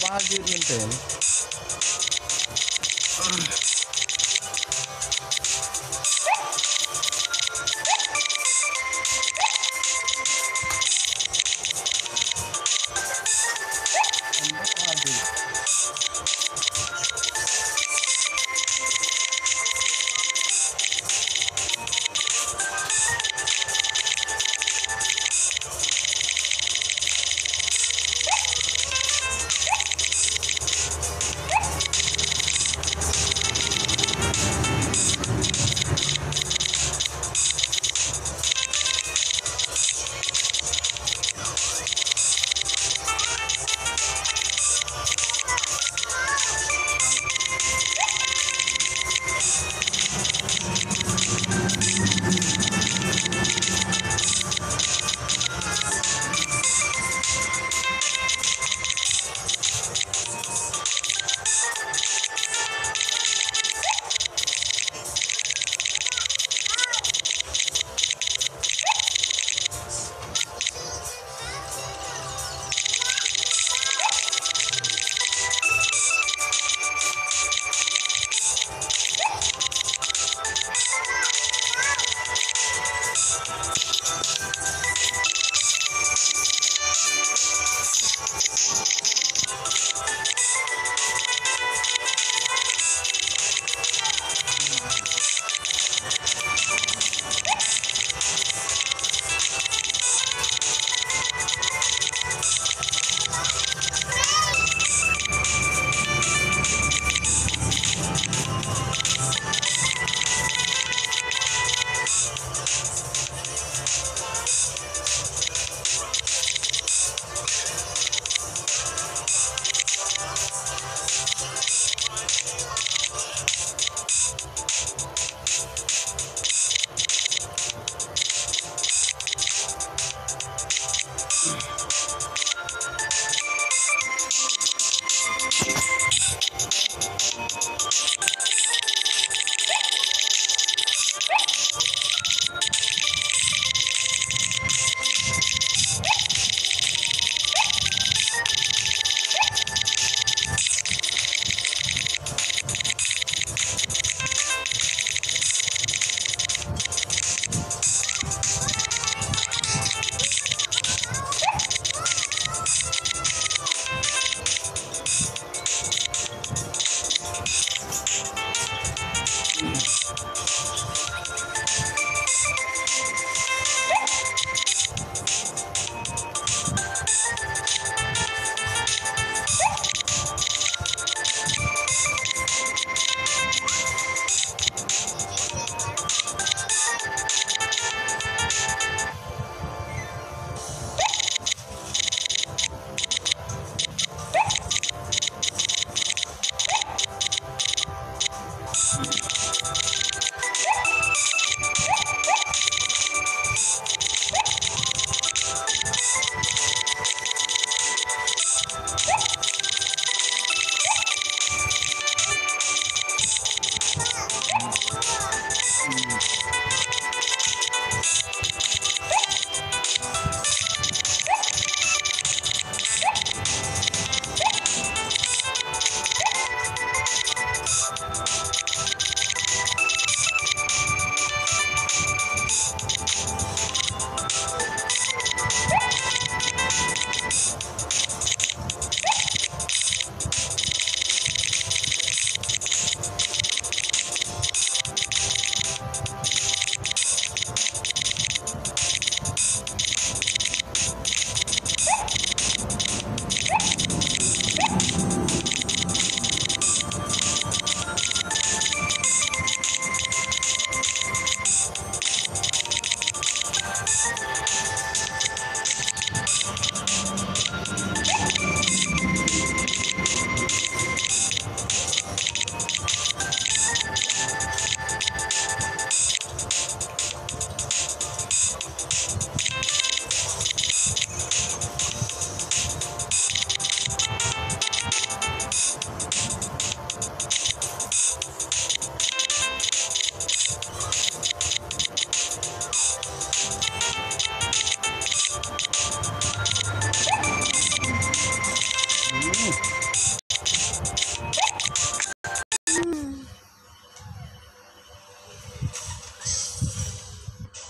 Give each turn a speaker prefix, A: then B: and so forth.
A: quase irmão dele.